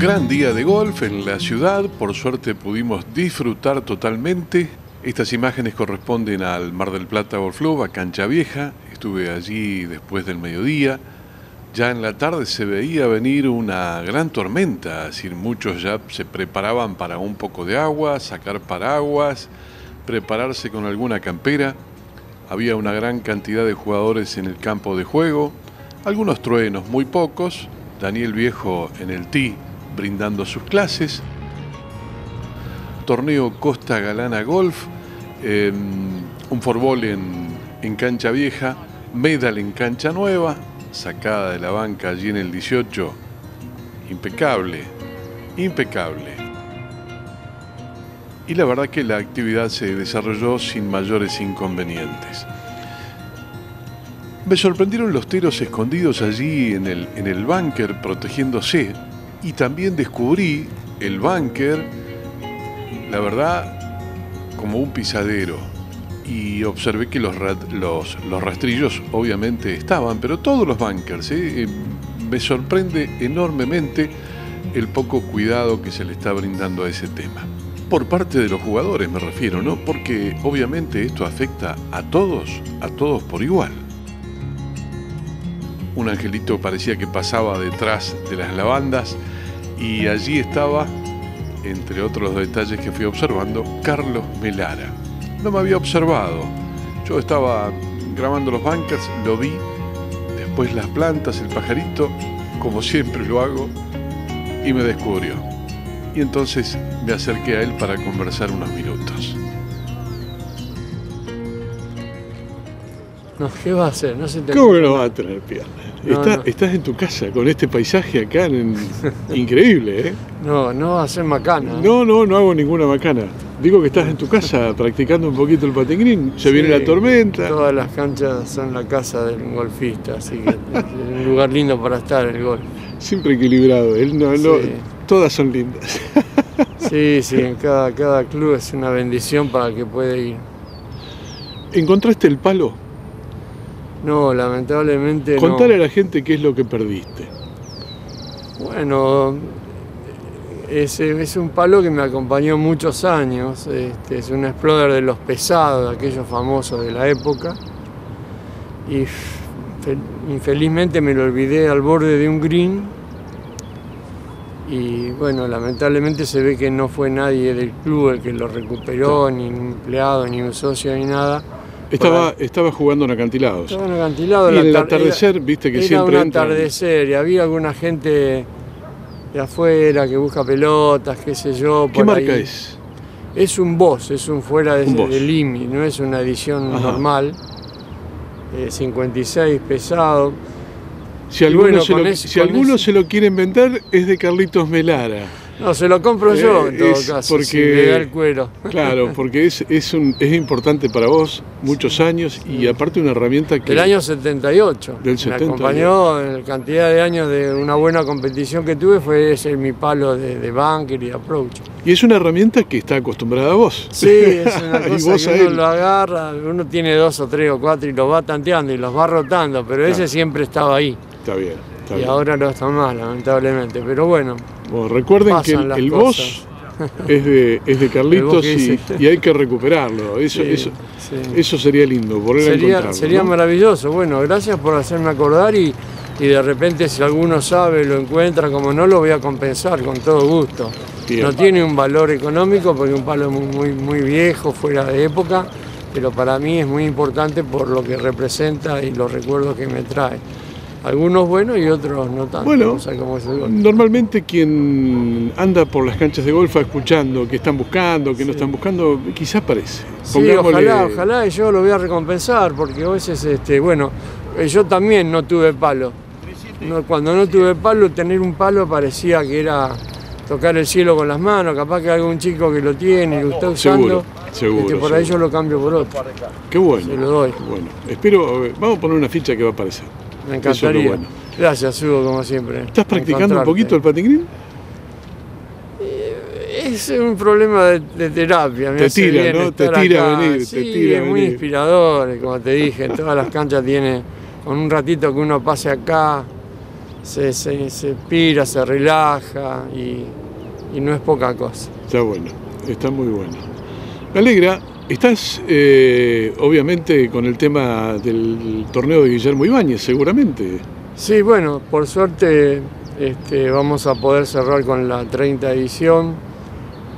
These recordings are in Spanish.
Gran día de golf en la ciudad, por suerte pudimos disfrutar totalmente. Estas imágenes corresponden al Mar del Plata Golf Club, Cancha Vieja. Estuve allí después del mediodía. Ya en la tarde se veía venir una gran tormenta, es muchos ya se preparaban para un poco de agua, sacar paraguas, prepararse con alguna campera. Había una gran cantidad de jugadores en el campo de juego, algunos truenos, muy pocos. Daniel Viejo en el tee brindando sus clases. Torneo Costa Galana Golf, eh, un forbol en, en cancha vieja, medal en cancha nueva, sacada de la banca allí en el 18. Impecable, impecable. Y la verdad que la actividad se desarrolló sin mayores inconvenientes. Me sorprendieron los teros escondidos allí en el, en el búnker protegiéndose y también descubrí el búnker, la verdad, como un pisadero. Y observé que los, los, los rastrillos obviamente estaban, pero todos los bunkers. ¿eh? Me sorprende enormemente el poco cuidado que se le está brindando a ese tema. Por parte de los jugadores me refiero, ¿no? Porque obviamente esto afecta a todos, a todos por igual un angelito parecía que pasaba detrás de las lavandas y allí estaba, entre otros detalles que fui observando, Carlos Melara. No me había observado. Yo estaba grabando los bunkers, lo vi, después las plantas, el pajarito, como siempre lo hago, y me descubrió. Y entonces me acerqué a él para conversar unos minutos. No, ¿qué va a hacer? No se te... ¿Cómo que no va a tener piernas? Estás en tu casa con este paisaje acá increíble, ¿eh? No, no va a ser macana. No, no, no hago ninguna macana. Digo que estás en tu casa practicando un poquito el patingrín, se viene la tormenta. Todas las canchas son la casa del golfista, así que es un lugar lindo para estar el golf. Siempre equilibrado, él no, no, todas son lindas. Sí, sí, en cada, cada club es una bendición para el que puede ir. ¿Encontraste el palo? No, lamentablemente Contale a la gente qué es lo que perdiste. Bueno, es, es un palo que me acompañó muchos años. Este, es un exploder de los pesados, aquellos famosos de la época. Y infelizmente me lo olvidé al borde de un green. Y bueno, lamentablemente se ve que no fue nadie del club el que lo recuperó, ni un empleado, ni un socio, ni nada estaba, estaba jugando en acantilados. Estaba en acantilados. Y en el atardecer, viste que era siempre. un atardecer y había alguna gente de afuera que busca pelotas, qué sé yo. ¿Qué marca es? Es un boss, es un fuera de, Limi, no es una edición normal. 56 eh, pesado. Si alguno, se, lo, si alguno se lo quiere inventar, es de Carlitos Melara. No, se lo compro yo en todo caso, porque, el cuero. Claro, porque es, es, un, es importante para vos, muchos años, y aparte una herramienta que... Del año 78. Del 78. Me acompañó en la cantidad de años de una buena competición que tuve, fue ese mi palo de, de bunker y approach. Y es una herramienta que está acostumbrada a vos. Sí, es una cosa que uno lo agarra, uno tiene dos o tres o cuatro y los va tanteando y los va rotando, pero ese siempre estaba ahí. Está bien y ahora no está más, lamentablemente. Pero bueno. Recuerden que el, boss es de, es de Carlitos y, hay que recuperarlo. Eso, eso, eso sería lindo, volver sería, Sería maravilloso. Bueno, gracias por hacerme acordar y, y de repente si alguno sabe, lo encuentra, como no, lo voy a compensar con todo gusto. No tiene un valor económico porque un palo muy, muy, muy viejo, fuera de época, pero para mí es muy importante por lo que representa y los recuerdos que me trae. Algunos buenos y otros no tanto. Bueno, normalmente quien anda por las canchas de golf escuchando que están buscando, que no están buscando, quizás parece. Sí, ojalá, ojalá y yo lo voy a recompensar, porque a veces, este, bueno, eh, yo también no tuve palo. cuando no tuve palo, tener un palo parecía que era tocar el cielo con las manos, capaz que algún chico que lo tiene y lo está usando. Seguro, este, por ahí yo lo cambio por otro. Qué bueno. Se lo doy. Bueno, espero, vamos a poner una ficha que va a aparecer. Me encantaría. Gracias, Hugo, como siempre. ¿Estás practicando un poquito el patín eh, Es un problema de, terapia. te tira, ¿no? Te tira venir. Sí, te tira es muy inspirador, como te dije. En todas las canchas tiene, con un ratito que uno pase acá, se, se, pira, se relaja y, no es poca cosa. Está bueno, está muy bueno. Me alegra, estás eh, obviamente con el tema del torneo de Guillermo Ibáñez, seguramente. Sí, bueno, por suerte este, vamos a poder cerrar con la 30 edición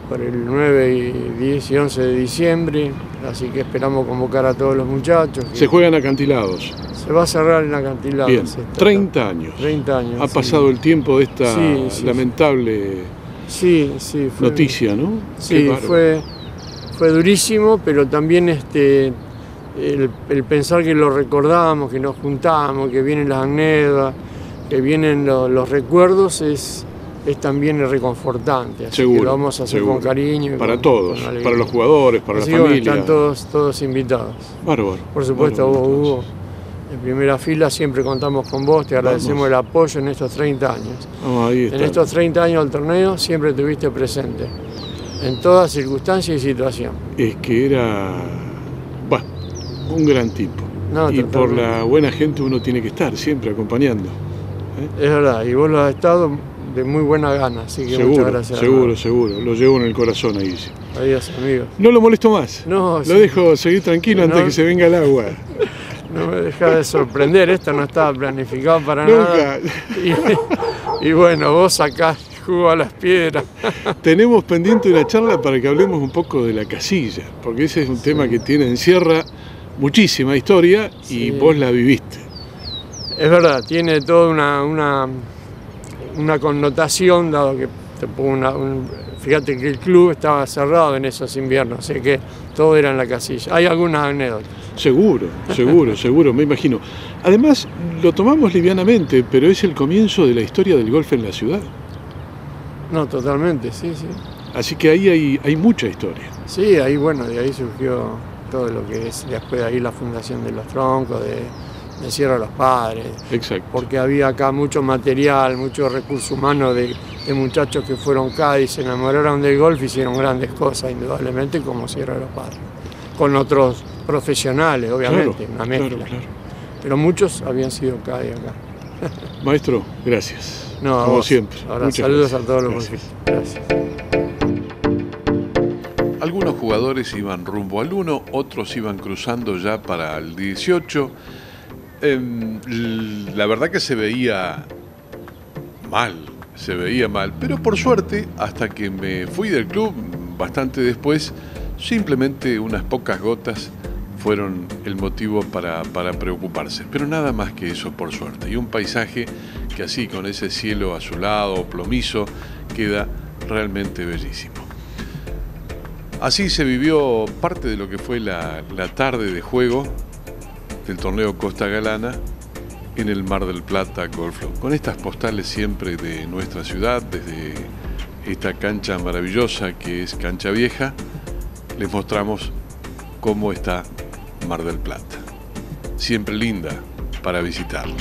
por el 9, y 10 y 11 de diciembre, así que esperamos convocar a todos los muchachos. Se juegan acantilados. Se va a cerrar en acantilados. Bien, 30 años. 30 años. Ha pasado el tiempo de esta lamentable sí, noticia, ¿no? Sí, fue, fue durísimo, pero también este, el, pensar que lo recordamos, que nos juntamos, que vienen las anécdotas, que vienen los recuerdos, es, es también reconfortante. Así que lo vamos a hacer con cariño. para todos, para los jugadores, para la familia. están todos, todos invitados. Bárbaro. Por supuesto, vos, Hugo, en primera fila siempre contamos con vos, te agradecemos el apoyo en estos 30 años. En estos 30 años del torneo siempre estuviste presente, en toda circunstancia y situación. Es que era un gran tipo. y por la buena gente uno tiene que estar siempre acompañando. ¿eh? Es verdad, y vos lo has estado de muy buena gana, así que seguro, muchas gracias. Seguro, seguro, lo llevo en el corazón ahí. Adiós, amigo. No lo molesto más. No, lo dejo seguir tranquilo antes que se venga el agua. No me deja de sorprender, esto no estaba planificado para nada. Y, y bueno, vos sacás jugo a las piedras. Tenemos pendiente una charla para que hablemos un poco de la casilla, porque ese es un tema que tiene, encierra muchísima historia y vos la viviste. Es verdad, tiene toda una, una, una connotación, dado que te una, fíjate que el club estaba cerrado en esos inviernos, así que todo era en la casilla. Hay algunas anécdotas. Seguro, seguro, seguro, me imagino. Además, lo tomamos livianamente, pero es el comienzo de la historia del golf en la ciudad. No, totalmente, sí, sí. Así que ahí hay, hay mucha historia. Sí, ahí bueno, de ahí surgió todo lo que es después de ahí la fundación de los troncos, de, de Sierra de los Padres. Exacto. Porque había acá mucho material, mucho recurso humano de, muchachos que fueron acá y se enamoraron del golf y hicieron grandes cosas, indudablemente, como Sierra de los Padres. Con otros profesionales, obviamente, una mezcla. Pero muchos habían sido acá y acá. Maestro, gracias. No, como siempre. Ahora saludos a todos los Gracias. Algunos jugadores iban rumbo al 1, otros iban cruzando ya para el 18. Em, la verdad que se veía mal, se veía mal, pero por suerte, hasta que me fui del club, bastante después, simplemente unas pocas gotas fueron el motivo para, preocuparse. Pero nada más que eso, por suerte. Y un paisaje que así, con ese cielo azulado, plomizo, queda realmente bellísimo. Así se vivió parte de lo que fue la, tarde de juego del torneo Costa Galana en el Mar del Plata Golf Club. Con estas postales siempre de nuestra ciudad, desde esta cancha maravillosa que es Cancha Vieja, les mostramos cómo está Mar del Plata. Siempre linda para visitarla.